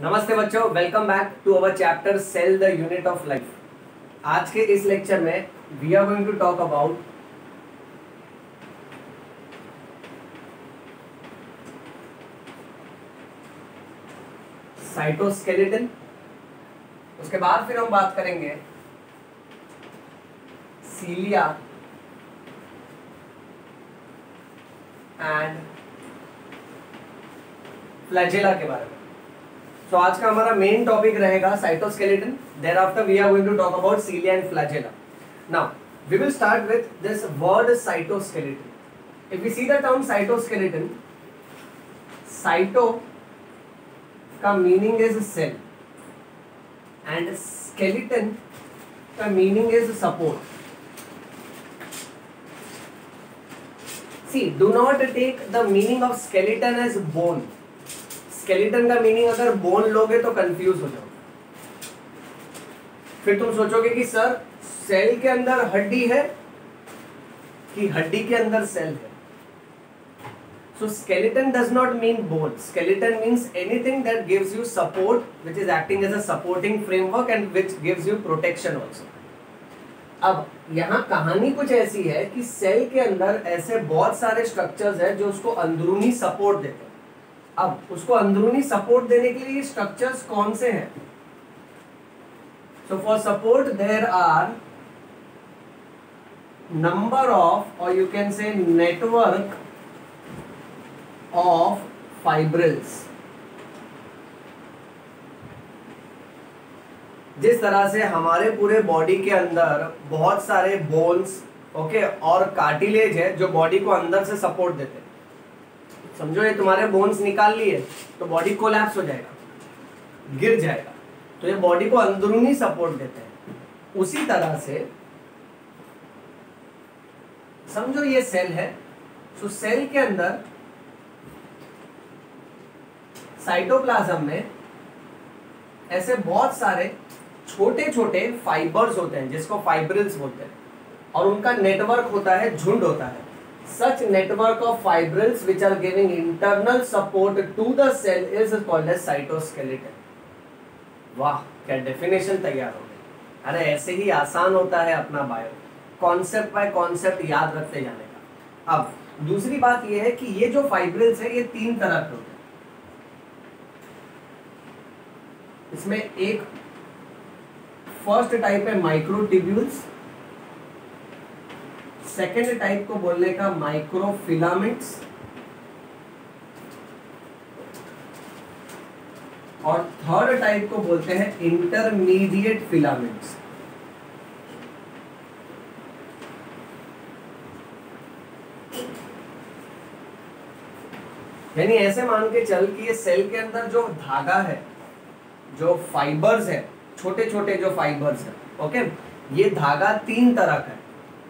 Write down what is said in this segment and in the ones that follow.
नमस्ते बच्चों welcome back to our chapter cell the unit of life आज के इस लेक्चर में we are going to talk about cytoskeleton उसके बाद फिर हम बात करेंगे सीलिया एंड फ्लैजेला के बारे में। सो so, आज का हमारा मेन टॉपिक रहेगा cytoskeleton thereafter we are going to talk about cilia and flagella now we will start with this word cytoskeleton if we see the term cytoskeleton cyto का meaning is cell and skeleton का meaning is support see do not take the meaning of skeleton as bone. Skeleton का meaning अगर bone लोगे तो confuse हो जाओगे। फिर तुम सोचोगे कि सर सेल के अंदर हड्डी है कि हड्डी के अंदर सेल है? So skeleton does not mean bone skeleton means anything that gives you support which is acting as a supporting framework and which gives you protection also अब, यहाँ कहानी कुछ ऐसी है कि सेल के अंदर ऐसे बहुत सारे स्ट्रक्चर्स हैं जो उसको अंदरूनी सपोर्ट देते हैं। अब उसको अंदरूनी सपोर्ट देने के लिए स्ट्रक्चर्स कौन से हैं? So for support there are number of और you can say network of fibrils जिस तरह से हमारे पूरे बॉडी के अंदर बहुत सारे बोन्स ओके okay, और कार्टिलेज है जो बॉडी को अंदर से सपोर्ट देते हैं। समझो ये तुम्हारे बोन्स निकाल लिए तो बॉडी कोलैप्स हो जाएगा। गिर जाएगा। तो ये बॉडी को अंदरूनी सपोर्ट देते हैं। उसी तरह से, समझो ये सेल है तो सेल के अंदर साइटोप्लाज्म में ऐसे बहुत सारे छोटे छोटे फाइबर्स होते हैं, जिसको फाइब्रिल्स बोलते हैं। और उनका नेटवर्क होता है, झुंड होता है। Such network of fibrils which are giving internal support to the cell is called as cytoskeleton वाह, क्या डेफिनेशन तैयार हो गई। अरे, ऐसे ही आसान होता है अपना बायो कॉन्सेप्ट बाय कॉन्सेप्ट याद रखते जाने का। अब, दूसरी बात यह है कि ये जो फाइब्रिल्स है, ये तीन तरह के होते हैं। इसमें एक फ़र्स्ट टाइप है माइक्रोटिब्यूल्स सेकेंड टाइप को बोलने का माइक्रोफिलामेंट्स और थर्ड टाइप को बोलते हैं इंटरमीडिएट फिलामेंट्स यानी ऐसे मान के चल कि ये सेल के अंदर जो धागा है, जो फाइबर्स है छोटे छोटे जो फाइबर्स है ओके ये धागा तीन तरह का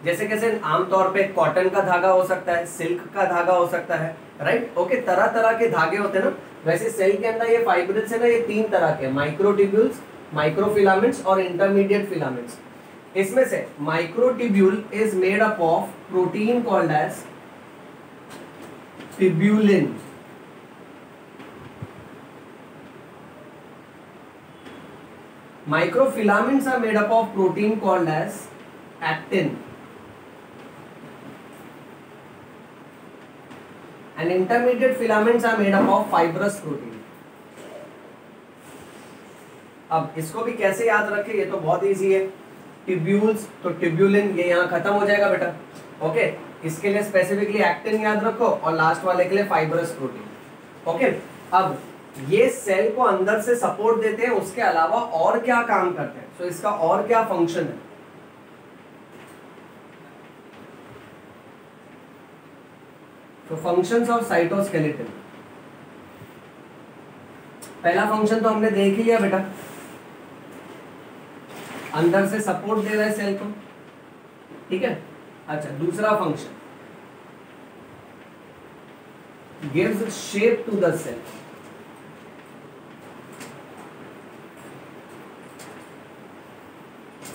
जैसे कैसे आमतौर पे कॉटन का धागा हो सकता है सिल्क का धागा हो सकता है राइट ओके तरह तरह के धागे होते हैं ना, वैसे सेल के अंदर ये फाइब्रिल्स है ना, ये तीन तरह के माइक्रोटिब्यूल्स माइक्रोफिलामेंट्स और इंटरमीडिएट फिलामेंट्स इसमें से microtubule is made up of protein called as tubulin Microfilaments are made up of protein called as actin. And intermediate filaments are made up of fibrous protein. अब इसको भी कैसे याद रखें? ये तो बहुत इजी है। टिब्यूल्स तो टिब्यूलिन ये यहाँ खत्म हो जाएगा बेटा। ओके इसके लिए स्पेसिफिकली एक्टिन याद रखो और लास्ट वाले के लिए फाइब्रस प्रोटीन ओके अब ये सेल को अंदर से सपोर्ट देते हैं उसके अलावा और क्या काम करते हैं? तो so, इसका और क्या फ़ंक्शन है? तो फ़ंक्शंस ऑफ़ साइटोस्केलेटन पहला फ़ंक्शन तो हमने देख ही लिया बेटा। अंदर से सपोर्ट दे रहा है सेल को। ठीक है? अच्छा दूसरा function gives shape to the cell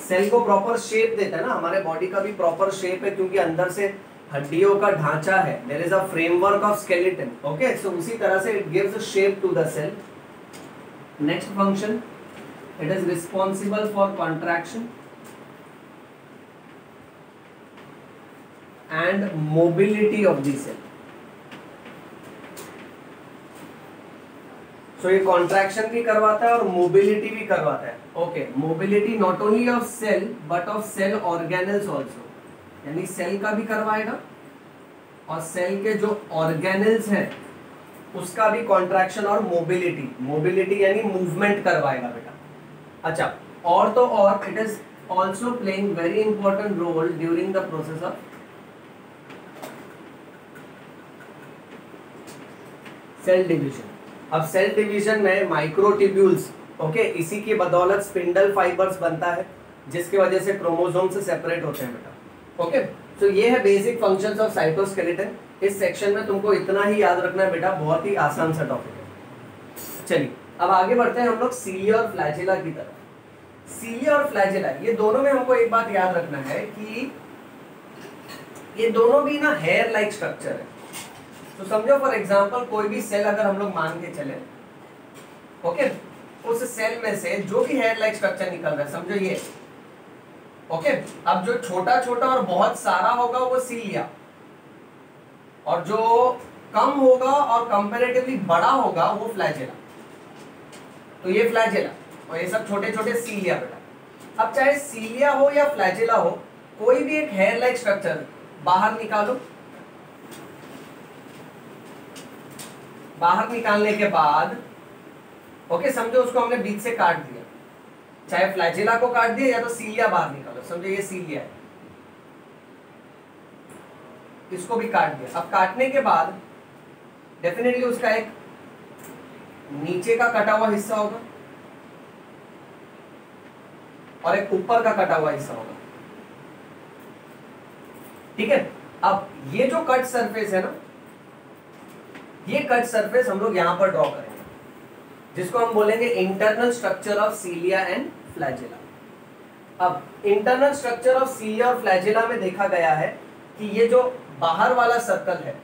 cell को प्रॉपर शेप देता है ना? हमारे बॉडी का भी प्रॉपर शेप है क्योंकि अंदर से हड्डियों का ढांचा है। There is a framework of skeleton okay so उसी तरह से it gives shape to the cell next function it is responsible for contraction and mobility of the cell so ये कॉन्ट्रैक्शन भी करवाता है और मोबिलिटी भी करवाता है okay mobility not only of cell but of cell organelles also यानी cell का भी करवाएगा और सेल के जो ऑर्गेनल्स हैं, उसका भी कॉन्ट्रैक्शन और मोबिलिटी मोबिलिटी यानी मूवमेंट करवाएगा बेटा। अच्छा और तो और it is also playing very important role during the process of cell division अब सेल डिवीज़न में माइक्रोटिब्यूल्स ओके इसी की बदौलत स्पिंडल फाइबर्स बनता है, जिसकी वजह से क्रोमोसोम से सेपरेट होते हैं बेटा। ओके तो ये है बेसिक फ़ंक्शंस ऑफ़ साइटोस्केलेटन इस सेक्शन में तुमको इतना ही याद रखना है बेटा, बहुत ही आसान सा टॉपिक है। चलिए, अब आगे बढ़ते हैं हम लोग सीलिया और फ्लैजिला की तरफ़। सीलिया और फ्लैजिला ये दोनों में हमको एक बात याद रखना है कि ये दोनों भी ना हेयर लाइक स्ट्रक्चर है। तो समझो फॉर एग्जांपल कोई भी सेल अगर हम लोग मान के चले ओके उस सेल में से जो भी हेयर लाइक स्ट्रक्चर निकल रहा है, समझो ये। ओके अब जो छोटा छोटा और बहुत सारा होगा, वो सीलिया और जो कम होगा और कंपेरेटिवली बड़ा होगा, वो फ्लैजेला तो ये फ्लैजेला और ये सब छोटे छोटे सीलिया बेटा। अब चाहे सीलिया हो या फ्लैजेला हो, कोई भी एक हेयर लाइक स्ट्रक्चर बाहर निकालो। बाहर निकालने के बाद ओके समझो उसको हमने बीच से काट दिया। चाहे फ्लैजिला को काट दिया या तो सीलिया बाहर निकालो। समझो ये सीलिया है। इसको भी काट दिया। अब काटने के बाद डेफिनेटली उसका एक नीचे का कटा हुआ हिस्सा होगा और एक ऊपर का कटा हुआ हिस्सा होगा। ठीक है? अब ये जो कट सरफेस है ना, ये कट सरफेस हम लोग यहाँ पर ड्रॉ करेंगे। जिसको हम बोलेंगे internal structure of cilia and flagella अब इंटरनल स्ट्रक्चर ऑफ़ सीलिया और फ्लैजिला में देखा गया है कि ये जो बाहर वाला सर्कल है,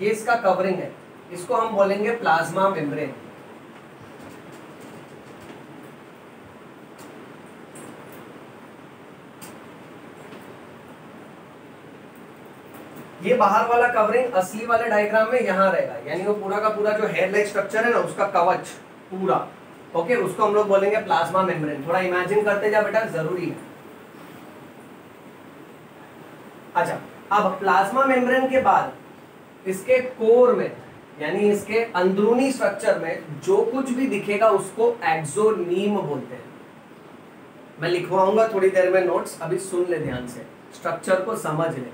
ये इसका कवरिंग है। इसको हम बोलेंगे प्लाज्मा मेम्ब्रेन ये बाहर वाला कवरिंग असली वाले डायग्राम में यहाँ रहेगा। यानी वो पूरा का पूरा जो हेयर लाइक स्ट्रक्चर है ना, उसका कवच पूरा। ओके उसको हम लोग बोलेंगे प्लाज्मा मेम्ब्रेन थोड़ा इमेजिन करते जा बेटा, ज़रूरी है। अच्छा अब प्लाज्मा मेम्ब्रेन के बाद इसके कोर में, यानी इसके अंदरूनी स्ट्रक्चर में जो कुछ भी दिखेगा उसको एक्सोनीम बोलते हैं। मैं लिखवाऊँगा थोड़ी देर में नोट्स अभी सुन ले ध्यान से। स्ट्रक्चर को समझ ले।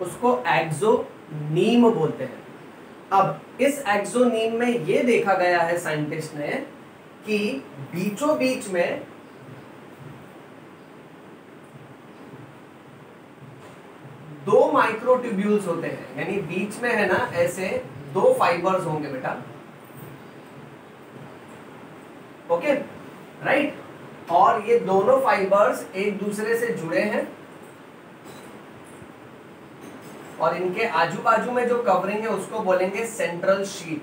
उसको एक्सोनीम बोलते हैं। अब इस एक्सोनीम में ये देखा गया है साइंटिस्ट ने कि बीचों बीच में दो माइक्रोट्यूब्यूल्स होते हैं। यानी बीच में है ना, ऐसे दो फाइबर्स होंगे बेटा। ओके राइट और ये दोनों फाइबर्स एक दूसरे से जुड़े हैं। और इनके आजू बाजू में जो कवरिंग है, उसको बोलेंगे सेंट्रल शीट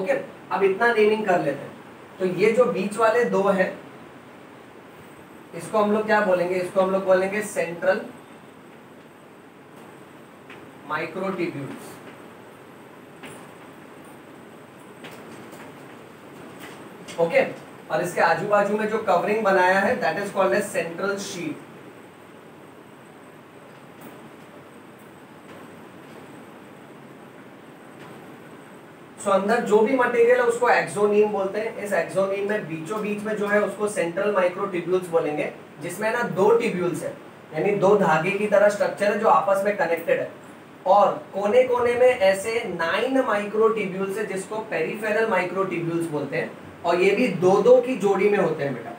ओके, अब इतना नेमिंग कर लेते हैं। तो ये जो बीच वाले दो है, इसको हम लोग क्या बोलेंगे? इसको हम लोग बोलेंगे सेंट्रल माइक्रोटिब्यूल्स ओके, और इसके आजू बाजू में जो कवरिंग बनाया है that is called as central sheath so so, अंदर जो भी मटेरियल है उसको एक्सोनीम बोलते हैं। इस एक्सोनीम में बीचों बीच में जो है उसको सेंट्रल माइक्रोटिब्यूल्स बोलेंगे जिसमें ना दो टिब्यूल्स है। यानी दो धागे की तरह स्ट्रक्चर है जो आपस में कनेक्टेड है। और कोने कोने में ऐसे नाइन माइक्रोटिब्यूल्स है जिसको पेरीफेरल माइक्रोटिब्यूल्स बोलते हैं। और ये भी दो दो की जोड़ी में होते हैं बेटा।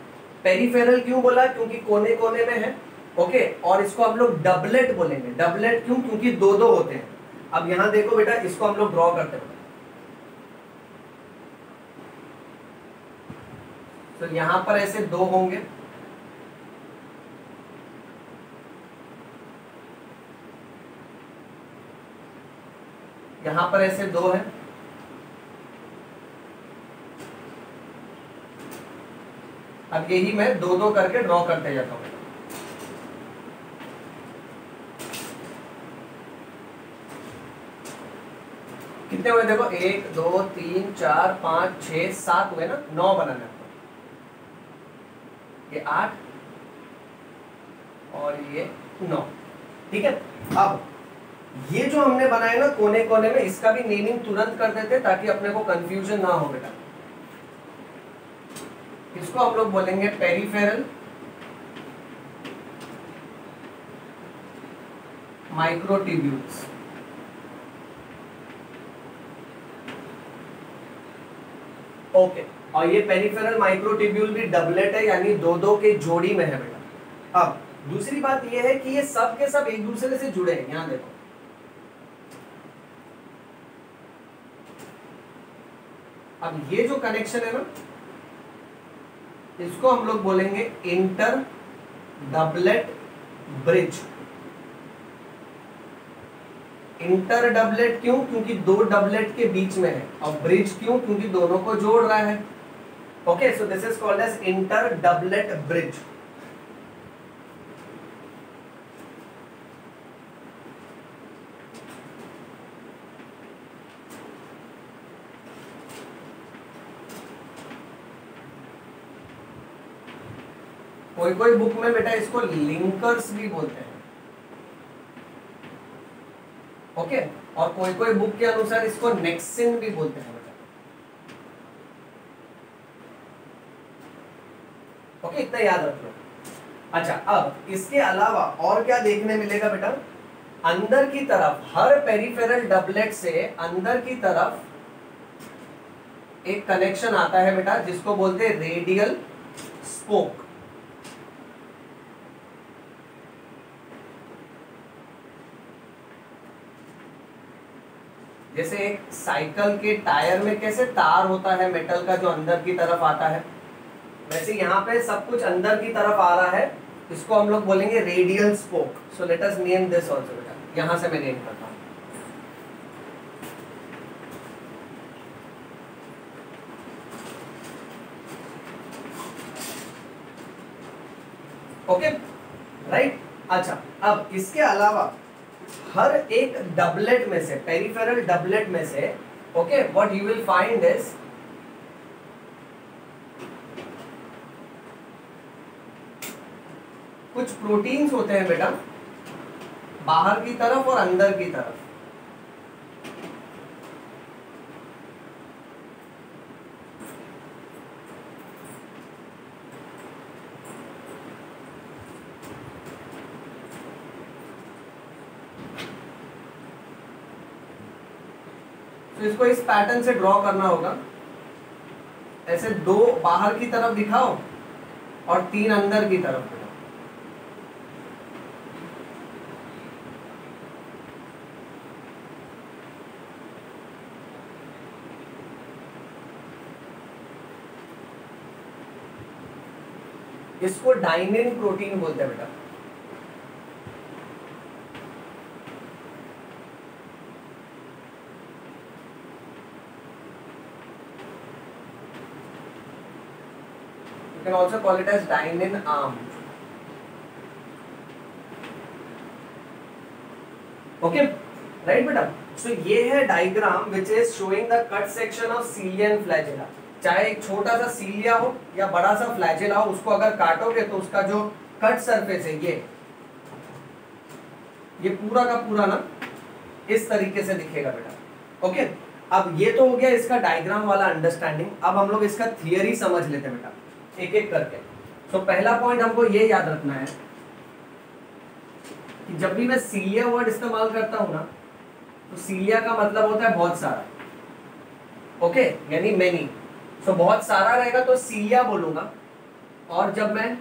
पेरीफेरल क्यों बोला? क्योंकि कोने कोने में है। ओके? और इसको हम लोग डबलेट बोलेंगे। डबलेट क्यों? क्योंकि दो दो होते हैं। अब यहाँ देखो बेटा इसको हम लोग ड्रॉ करते हैं। तो यहाँ पर ऐसे दो होंगे। यहाँ पर ऐसे दो है। अब यही मैं दो दो करके ड्रॉ करते जाता हूँ। कितने हुए? देखो, एक, दो, तीन, चार, पाँच छ सात हुए ना? नौ बनाना ये आठ और ये नौ। ठीक है? अब ये जो हमने बनाया ना कोने कोने में, इसका भी नेमिंग तुरंत कर देते ताकि अपने को कंफ्यूजन ना हो बेटा। इसको हम लोग बोलेंगे पेरीफेरल माइक्रोट्यूब्यूल्स ओके और ये पेरिफेरल माइक्रोटिब्यूल भी डबलेट है, यानी दो दो के जोड़ी में है बेटा। अब, दूसरी बात ये है कि ये सब के सब एक दूसरे से जुड़े हैं, यहाँ देखो। अब ये जो कनेक्शन है ना, इसको हम लोग बोलेंगे inter doublet bridge inter doublet क्यों? क्योंकि दो डबलेट के बीच में है। और ब्रिज क्यों? क्योंकि दोनों को जोड़ रहा है। Okay so this is called as inter doublet bridge कोई कोई बुक में बेटा इसको लिंकर्स भी बोलते हैं ओके okay? और कोई कोई बुक के अनुसार इसको नेक्सिन भी बोलते हैं बेटा ओके इतना याद रख लो अच्छा अब इसके अलावा और क्या देखने मिलेगा बेटा? अंदर की तरफ़, हर पेरिफेरल डबलेट से अंदर की तरफ़ एक कनेक्शन आता है बेटा, जिसको बोलते हैं रेडियल स्पोक जैसे एक साइकिल के टायर में कैसे तार होता है मेटल का जो अंदर की तरफ़ आता है। वैसे यहाँ पे सब कुछ अंदर की तरफ़ आ रहा है। इसको हम लोग बोलेंगे radial spoke so let us name this also बेटा। यहाँ से मैं नेम करता हूँ। ओके राइट अच्छा अब इसके अलावा हर एक डबलेट में से पेरिफेरल डबलेट में से okay what you will find is कुछ प्रोटीन्स होते हैं बेटा, बाहर की तरफ़ और अंदर की तरफ़। तो इसको इस पैटर्न से ड्रॉ करना होगा। ऐसे दो बाहर की तरफ़ दिखाओ और तीन अंदर की तरफ़। इसको डाइनिन प्रोटीन बोलते हैं बेटा। Also call it as dynein arm okay right बेटा? सो ये है diagram which is showing the cut section of cilia and flagella चाहे एक छोटा सा सीलिया हो या बड़ा सा फ्लैजेला हो उसको अगर काटोगे तो उसका जो कट सरफेस है ये ये पूरा का पूरा ना इस तरीके से दिखेगा बेटा। ओके अब ये तो हो गया इसका डायग्राम वाला अंडरस्टैंडिंग अब हम लोग इसका थियरी समझ लेते हैं बेटा एक एक करके। तो so, पहला पॉइंट हमको ये याद रखना है कि जब भी मैं सीलिया वर्ड इस्तेमाल करता हूँ ना तो सीलिया का मतलब होता है बहुत सारा। ओके यानी मैनी सो बहुत सारा रहेगा तो सीलिया बोलूँगा। और जब मैं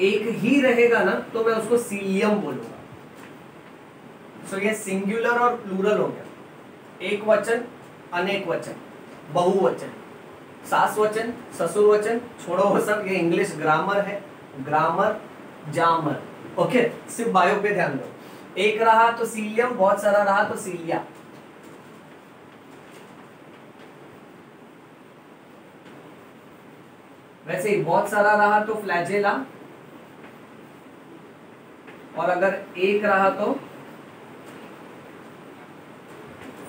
एक ही रहेगा ना तो मैं उसको सीलियम बोलूँगा। सो ये सिंगुलर और प्लूरल हो गया। एक वचन, अनेक वचन, बहुवचन सास वचन ससुर वचन छोड़ो वो सब, ये इंग्लिश ग्रामर है। ग्रामर जामर ओके सिर्फ़ बायो पे ध्यान दो। एक रहा तो सीलियम बहुत सारा रहा तो सीलिया वैसे ही बहुत सारा रहा तो फ्लैजेला और अगर एक रहा तो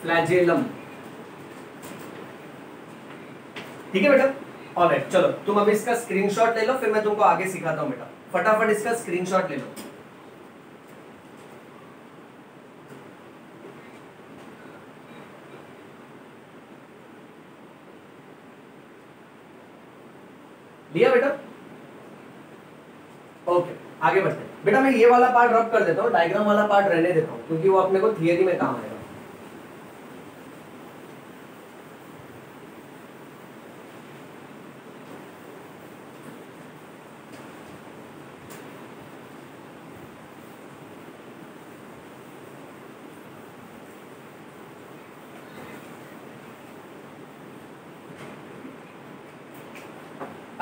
फ्लैजेलम ठीक है बेटा? ऑलराइट चलो, तुम अभी इसका स्क्रीनशॉट ले लो, फिर मैं तुमको आगे सिखाता हूँ बेटा। फटाफट इसका स्क्रीनशॉट ले लो। लिया बेटा? ओके आगे बढ़ते बेटा मैं ये वाला पार्ट रब कर देता हूँ डायग्राम वाला पार्ट रहने देता हूँ, क्योंकि वो अपने को थियरी में काम आएगा।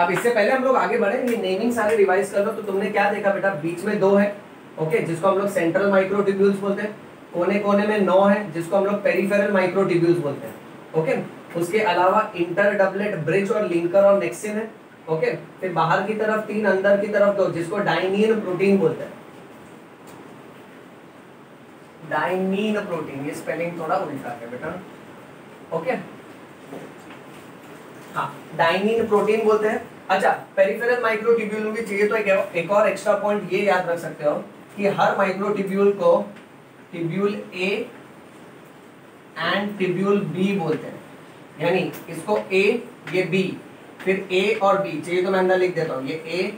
अब इससे पहले हम लोग आगे बढ़े, ये नेमिंग सारे रिवाइज कर लो तो तुमने क्या देखा बेटा? बीच में दो है ओके जिसको हम लोग सेंट्रल माइक्रोटिब्यूल्स बोलते हैं कोने कोने में नौ है, जिसको हम लोग पेरिफेरल माइक्रोटिब्यूल्स बोलते हैं ओके उसके अलावा इंटर डबलेट ब्रिज और लिंकर और नेक्सिन है ओके फिर बाहर की तरफ़ तीन, अंदर की तरफ़ दो, जिसको डाइनियन प्रोटीन बोलते हैं। डाइनिन प्रोटीन ये स्पेलिंग थोड़ा उल्टा है बेटा ओके हाँ डाइनिन प्रोटीन बोलते हैं अच्छा पेरिफेरल माइक्रोट्यूब्यूल भी चाहिए तो एक, एक और एक्स्ट्रा पॉइंट ये याद रख सकते हो कि हर माइक्रोट्यूब्यूल को tubule A and tubule B बोलते हैं। यानी इसको ए ये बी फिर ए और बी चाहिए तो मैं अंदर लिख देता हूँ ये ए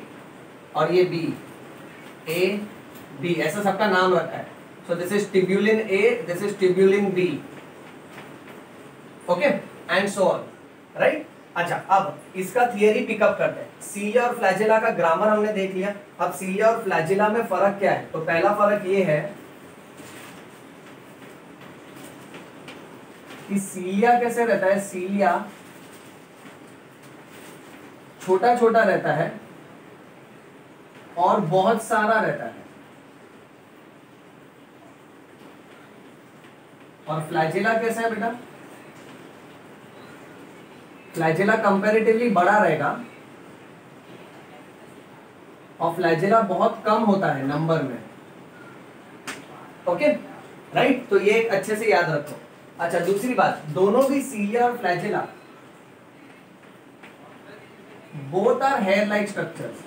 और ये बी ए बी ऐसा सबका नाम रखा है। So this is tubulin A this is tubulin B okay and so on right अच्छा अब इसका थियरी पिकअप करते हैं। सीलिया और फ्लैजेला का ग्रामर हमने देख लिया। अब सीलिया और फ्लैजेला में फ़र्क क्या है? तो पहला फ़र्क ये है कि सीलिया कैसे रहता है? सीलिया छोटा छोटा रहता है और बहुत सारा रहता है। और फ्लैजेला कैसा है बेटा? फ्लैजेला कंपेरेटिवली बड़ा रहेगा। और फ्लैजेला बहुत कम होता है नंबर में। ओके राइट तो ये अच्छे से याद रखो। अच्छा दूसरी बात। दोनों भी सीलिया और flagella both are hair like structures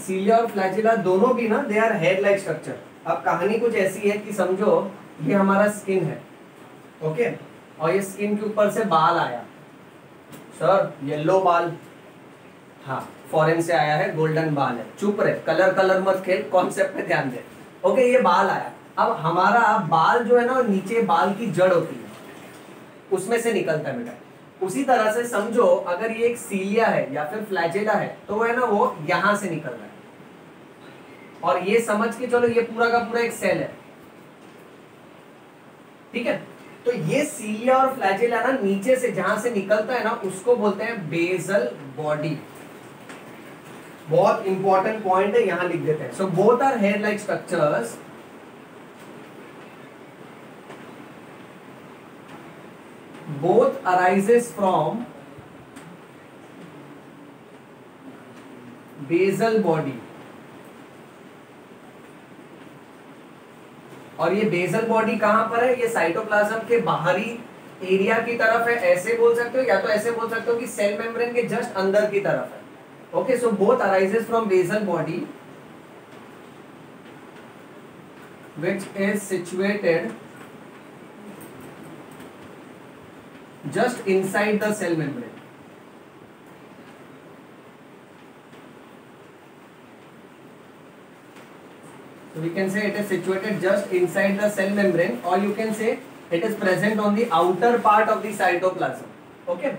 cilia और फ्लैजिला दोनों भी ना they are hair like structure अब कहानी कुछ ऐसी है कि समझो, ये हमारा स्किन है ओके और ये स्किन के ऊपर से बाल आया। सर येलो बाल। हाँ फॉरेन से आया है गोल्डन बाल है। चुप रहे कलर कलर मत खेल कॉन्सेप्ट पे ध्यान दे। ओके ये बाल आया। अब हमारा बाल जो है ना, नीचे बाल की जड़ होती है। उसमें से निकलता है बेटा। उसी तरह से समझो, अगर ये एक सीलिया है या फिर फ्लैजेला है तो वो है ना, वो यहाँ से निकल रहा है। और ये समझ के चलो, ये पूरा का पूरा एक सेल है। ठीक है? तो ये सीलिया और फ्लैजेला ना नीचे से जहाँ से निकलता है ना, उसको बोलते हैं बेजल बॉडी बहुत इंपॉर्टेंट पॉइंट है, यहाँ लिख देते हैं। So both are hair like structures both arises from basal body और ये बेजल बॉडी कहाँ पर है ये साइटोप्लाज्म के बाहरी एरिया की तरफ़ है, ऐसे बोल सकते हो, या तो ऐसे बोल सकते हो कि सेल मेम्ब्रेन के जस्ट अंदर की तरफ़ है okay so both arises from basal body which is situated just inside the cell membrane. So we can say it is situated just inside the cell membrane or you can say it is present on the outer part of the cytoplasm. Okay.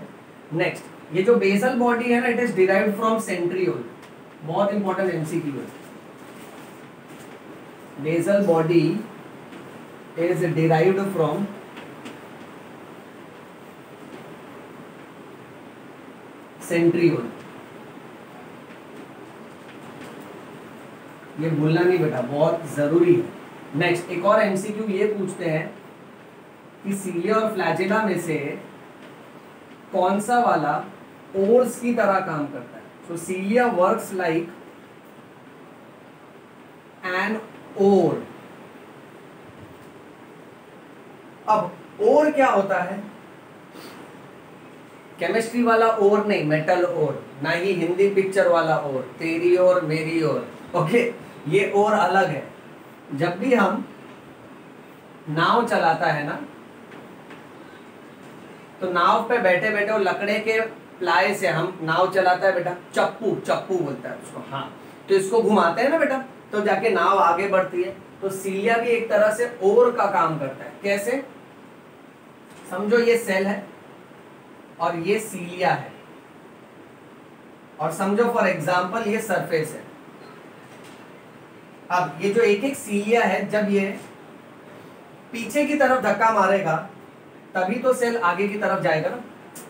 Next, ये जो basal body है ना it is derived from centriole. बहुत important MCQ है. Basal body is derived from centriole ये भूलना नहीं बेटा, बहुत ज़रूरी है। नेक्स्ट एक और एमसीक्यू ये पूछते हैं कि सीलिया और फ्लैजिला में से कौन सा वाला ओर्स की तरह काम करता है? So cilia works like an oar अब ओर क्या होता है? केमिस्ट्री वाला ओर नहीं मेटल ओर ना ही हिंदी पिक्चर वाला ओर तेरी ओर मेरी ओर ओके ये ओर अलग है। जब भी हम नाव चलाता है ना तो नाव पे बैठे बैठे वो लकड़े के प्लाय से हम नाव चलाता है बेटा चप्पू चप्पू बोलता है उसको। हाँ। तो इसको घुमाते हैं ना बेटा तो जाके नाव आगे बढ़ती है। तो सीलिया भी एक तरह से ओर का काम करता है। कैसे? समझो ये सेल है और ये सीलिया है। और समझो फॉर एग्जांपल ये सरफेस है। अब ये जो एक एक सीलिया है, जब ये पीछे की तरफ़ धक्का मारेगा, तभी तो सेल आगे की तरफ़ जाएगा ना।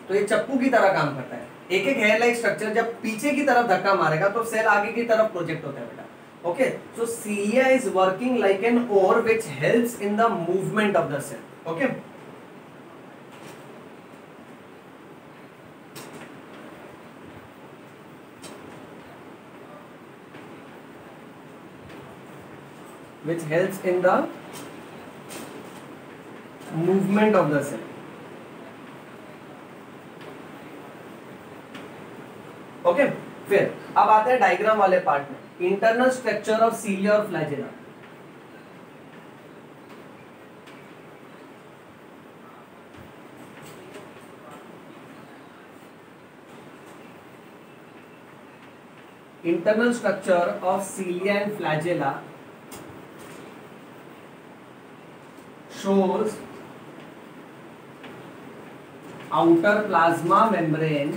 तो ये चप्पू की तरह काम करता है। एक एक हेयर लाइक स्ट्रक्चर जब पीछे की तरफ़ धक्का मारेगा तो सेल आगे की तरफ़ प्रोजेक्ट होता है बेटा। Okay so cilia is working like an oar which help in the movement of the cell okay which helps in the movement of the cell okay फिर अब आते हैं डायग्राम वाले पार्ट में. इंटरनल स्ट्रक्चर ऑफ़ सीलिया और flagella internal structure of cilia and flagella shows outer plasma membrane.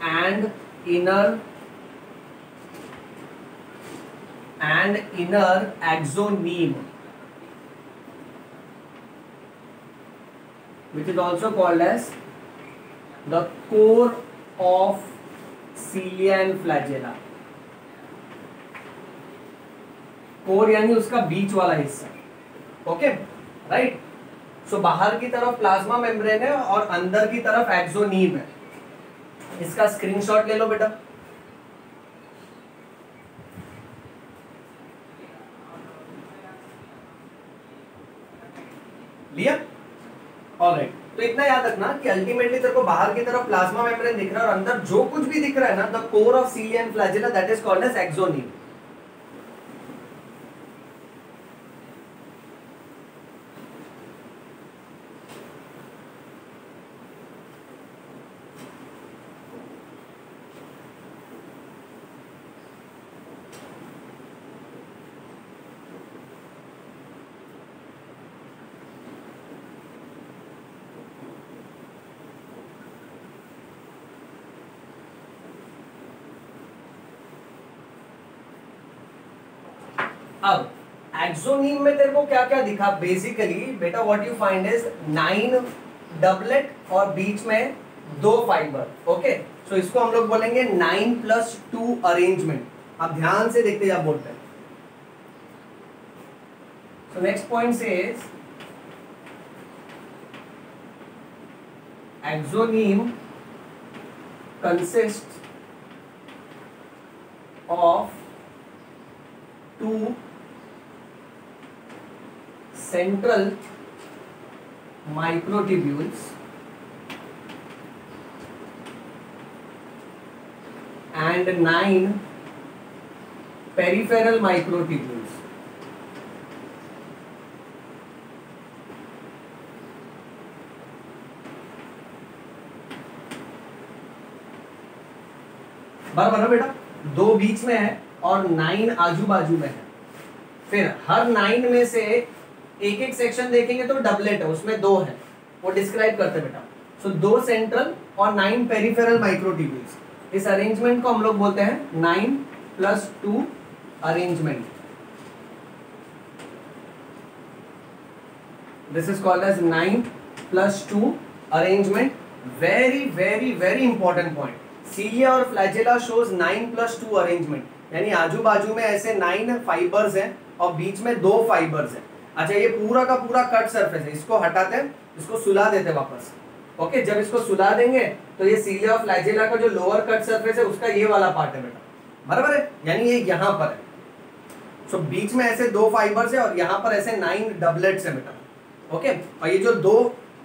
And inner and inner axoneme which is also called as the core of cilia and flagella core यानी उसका बीच वाला हिस्सा। Okay right so बाहर की तरफ़ plasma membrane है और अंदर की तरफ़ एक्सोनीम है। इसका स्क्रीनशॉट ले लो बेटा। लिया? ऑलराइट तो इतना याद रखना कि अल्टीमेटली तेरे को बाहर की तरफ़ प्लाज्मा मेम्ब्रेन दिख रहा है और अंदर जो कुछ भी दिख रहा है ना the core of cilia flagella that is called as axoneme अब एक्सोनीम में तेरे को क्या क्या दिखा? बेसिकली बेटा what you find is nine doublet और बीच में दो फाइबर ओके सो इसको हम लोग बोलेंगे नाइन प्लस टू अरेंजमेंट अब ध्यान से देखते जा पे सो नेक्स्ट पॉइंट से axoneme consist of two central microtubules and nine peripheral microtubules बार बारो बेटा? दो बीच में है और नाइन आजू बाजू में है। फिर हर नाइन में से एक एक सेक्शन देखेंगे तो डबलेट है, उसमें दो है। वो डिस्क्राइब करते बेटा। सो दो सेंट्रल और नाइन पेरिफेरल माइक्रोट्यूब्यूल्स इस अरेंजमेंट को हम लोग बोलते हैं nine plus two arrangement this is called as nine plus two arrangement very very very important point cilia और flagella shows nine plus two arrangement यानी आजू बाजू में ऐसे नाइन फाइबर्स हैं और बीच में दो फाइबर्स हैं। अच्छा ये पूरा का पूरा कट सरफेस है। इसको हटाते हैं, इसको सुला देते हैं वापस। ओके जब इसको सुला देंगे तो ये सीलिया और फ्लैजेला का जो लोअर कट सरफेस है, उसका ये वाला पार्ट है बेटा। बराबर है? यानी ये यहाँ पर है। सो बीच में ऐसे दो फाइबर्स है और यहाँ पर ऐसे नाइन डबलेट्स है बेटा। ओके और ये जो दो,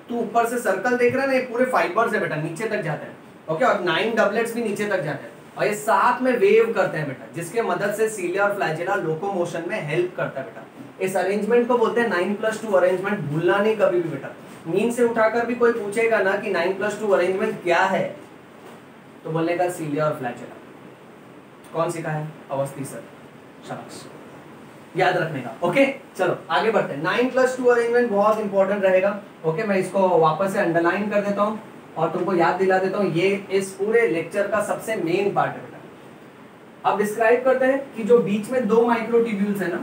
तू ऊपर से सर्कल देख रहा है ना, ये पूरे फाइबर्स है बेटा, नीचे तक जाते हैं। ओके और नाइन डबलेट्स भी नीचे तक जाते हैं। और ये साथ में वेव करते हैं बेटा, जिसके मदद से सीलिया और फ्लैजेला लोकोमोशन में हेल्प करता है बेटा। इस अरेंजमेंट को बोलते हैं नाइन प्लस टू अरेंजमेंट भूलना नहीं कभी भी बेटा। नींद से उठाकर भी कोई पूछेगा ना कि नाइन प्लस टू अरेंजमेंट क्या है। तो बोलेगा सीलिया और फ्लैजेला कौन सिखा है? अवस्थी सर। याद रखने का। ओके चलो, आगे बढ़ते हैं। नाइन प्लस टू अरेंजमेंट बहुत इंपॉर्टेंट रहेगा। ओके मैं इसको वापस से अंडरलाइन कर देता हूँ और तुमको याद दिला देता हूँ, ये इस पूरे लेक्चर का सबसे मेन पार्ट है अब डिस्क्राइब करते हैं कि जो बीच में दो माइक्रोटिब्यूल्स है ना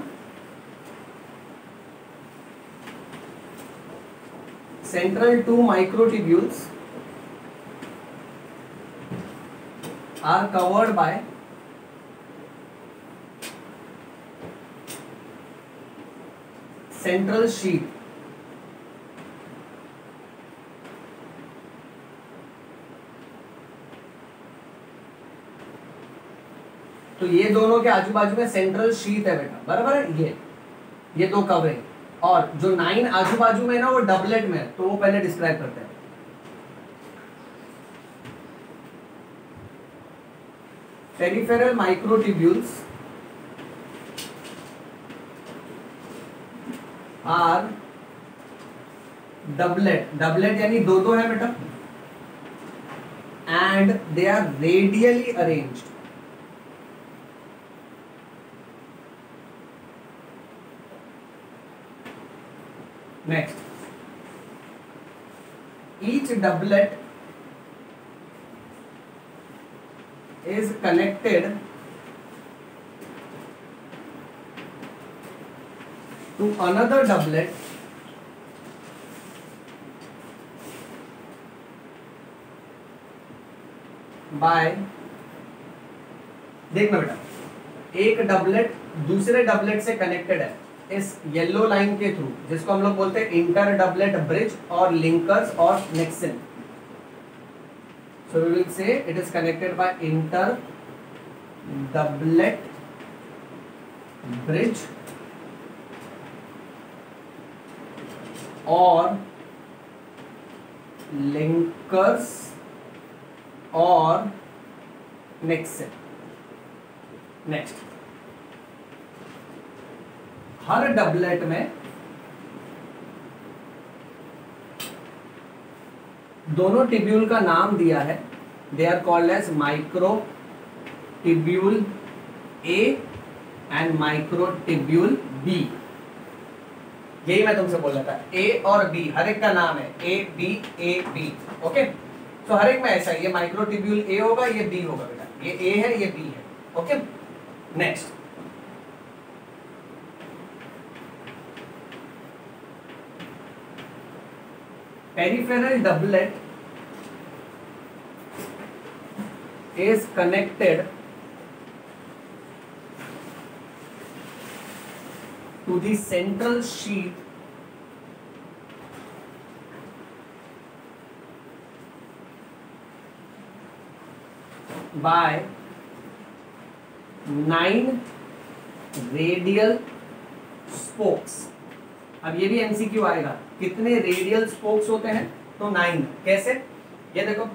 central two microtubules are covered by central sheath तो ये दोनों के आजू बाजू में सेंट्रल शीट है बेटा बराबर है ये ये दो कवरिंग और जो नाइन आजू बाजू में ना, वो डबलेट में तो वो पहले डिस्क्राइब करते हैं। Peripheral microtubules are doublet doublet यानी दो दो है बेटा। And they are radially arranged Next, each doublet is connected to another doublet by देखना बेटा एक डबलेट दूसरे डबलेट से कनेक्टेड है इस येलो लाइन के थ्रू जिसको हम लोग बोलते हैं इंटर डबलेट ब्रिज और लिंकर्स और nexin so we'll say it is connected by inter doublet bridge और लिंकर्स और नेक्सिन नेक्स्ट हर डबलेट में दोनों टिब्यूल का नाम दिया है। They are called as microtubule A and microtubule B यही मैं तुमसे बोल रहा था। ए और बी हर एक का नाम है। A B A B okay तो हर एक में ऐसा ये माइक्रो टिब्यूल ए होगा, ये बी होगा बेटा। ये ए है, ये बी है okay next peripheral doublet is connected to the central sheath by nine radial spokes अब ये भी एमसीक्यू आएगा कितने रेडियल स्पोक्स होते हैं? तो नाइन कैसे? ये देखो।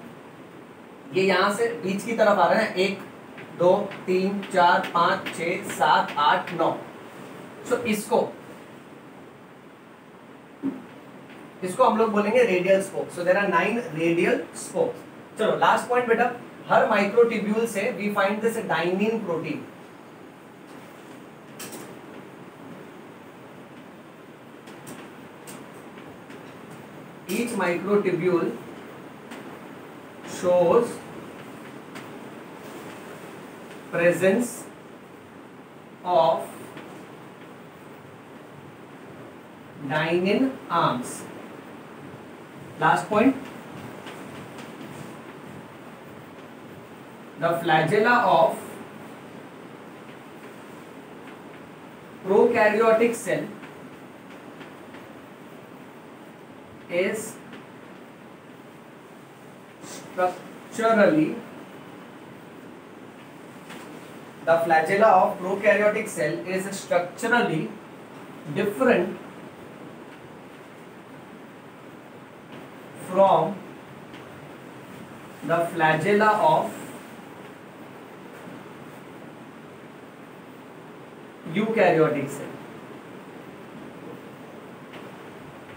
ये यहाँ से बीच की तरफ़ आ रहे हैं। एक, दो, तीन, चार, पाँच, छ, सात, आठ, नौ। सो इसको इसको हम लोग बोलेंगे radial spoke so there are nine radial spoke चलो लास्ट पॉइंट बेटा। हर माइक्रोटिब्यूल से we find this dynein protein each microtubule shows presence of dying in arms. Last point. The flagella of prokaryotic cell is structurally the flagella of prokaryotic cell is structurally different from the flagella of eukaryotic cell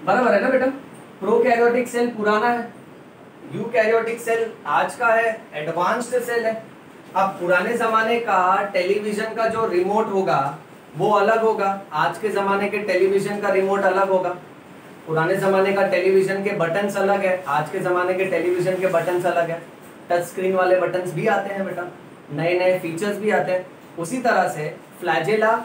बराबर है ना बेटा prokaryotic cell पुराना है। Eukaryotic cell आज का है advanced cell है। अब पुराने जमाने का टेलीविज़न का जो रिमोट होगा, वो अलग होगा। आज के जमाने के टेलीविज़न का रिमोट अलग होगा। पुराने जमाने का टेलीविज़न के बटन्स अलग है। आज के जमाने के टेलीविज़न के बटन्स अलग है। टच स्क्रीन वाले बटन्स भी आते हैं बेटा। नए नए फीचर्स भी आते हैं। उसी तरह से फ्लैजेला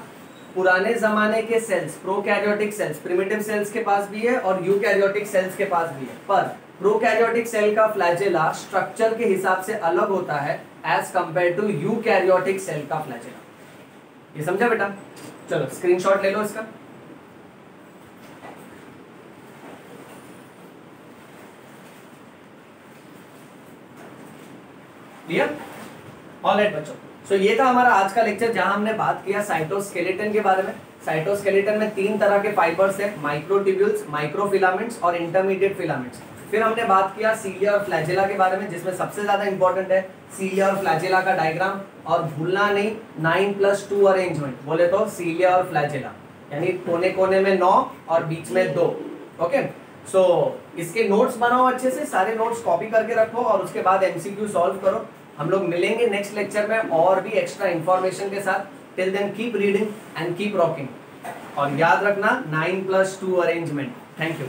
पुराने जमाने के cells prokaryotic cells primitive cells के पास भी है और यूकैरियोटिक सेल्स के पास भी है। पर प्रोकैरियोटिक सेल का फ्लैजेला स्ट्रक्चर के हिसाब से अलग होता है as compare to eukaryotic cell का फ्लैजेला ये समझा बेटा? चलो स्क्रीनशॉट ले लो इसका। क्लियर ऑलराइट बच्चों। सो ये था हमारा आज का लेक्चर जहाँ हमने बात किया साइटोस्केलेटन के बारे में। साइटोस्केलेटन में तीन तरह के फाइबर्स है माइक्रोट्यूब्यूल्स माइक्रोफिलामेंट्स और इंटरमीडिएट फिलामेंट्स फिर हमने बात किया सीलिया और फ्लैजेला के बारे में जिसमें सबसे ज़्यादा इंपॉर्टेंट है सीलिया और फ्लैजेला का डायग्राम और भूलना नहीं नाइन प्लस टू अरेंजमेंट बोले तो सीलिया और फ्लैजेला यानी कोने कोने में नौ और बीच में दो। ओके सो so, इसके नोट्स बनाओ अच्छे से सारे नोट्स कॉपी करके रखो और उसके बाद एमसीक्यू सॉल्व करो। हम लोग मिलेंगे नेक्स्ट लेक्चर में और भी एक्स्ट्रा इन्फॉर्मेशन के साथ. Till then keep reading and keep rocking और याद रखना nine plus two arrangement thank you